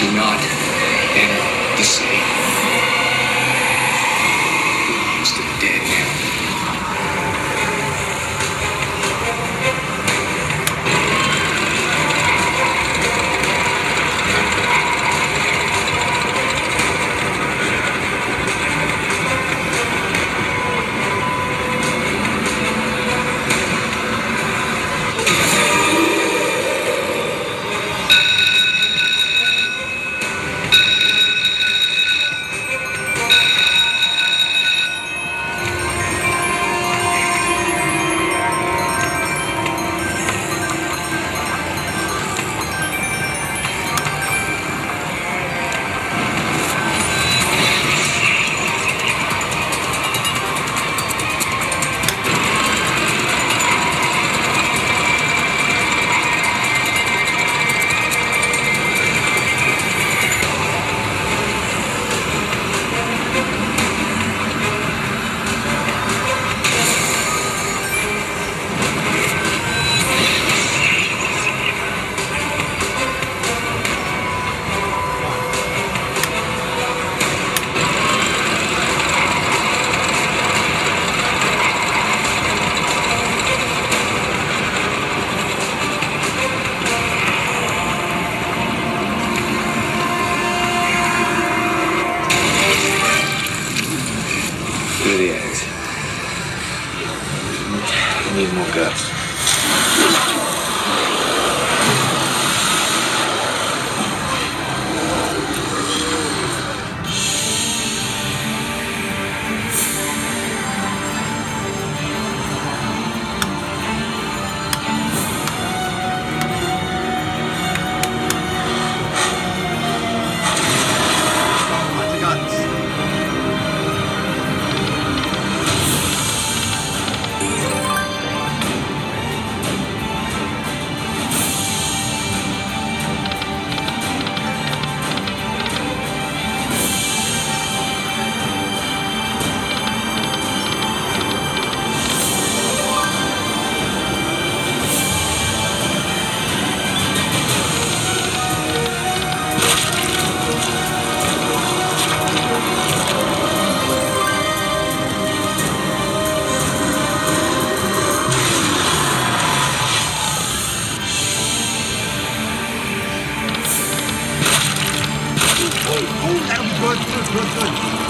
do not enter the city. Need more gas. ちょいち